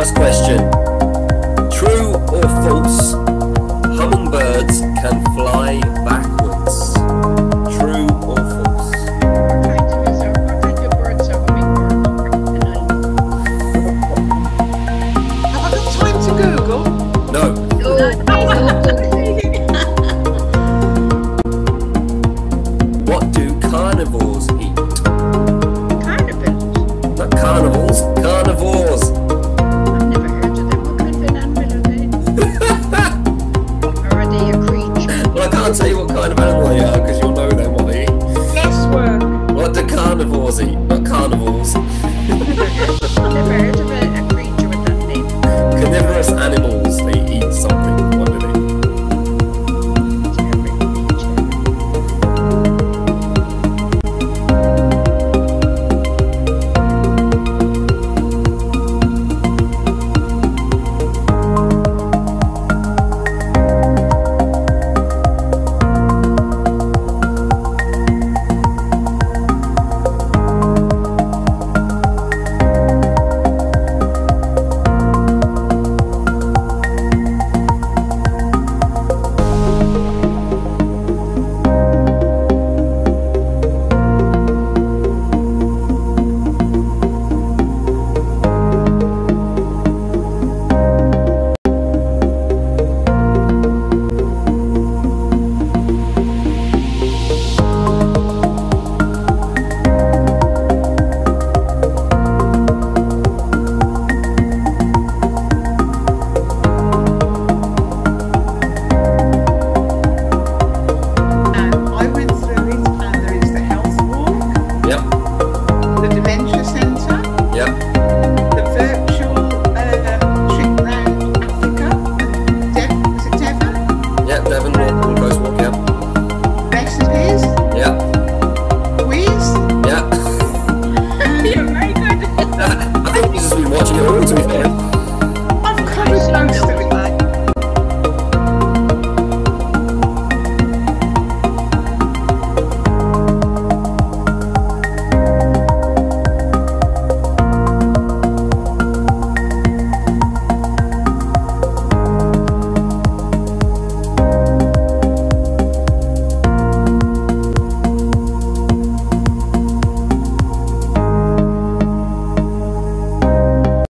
Last question. True or false? can't tell you what kind of animal they are because you'll know them what they eat. What do carnivores eat? Not carnivores. Carnivorous animal.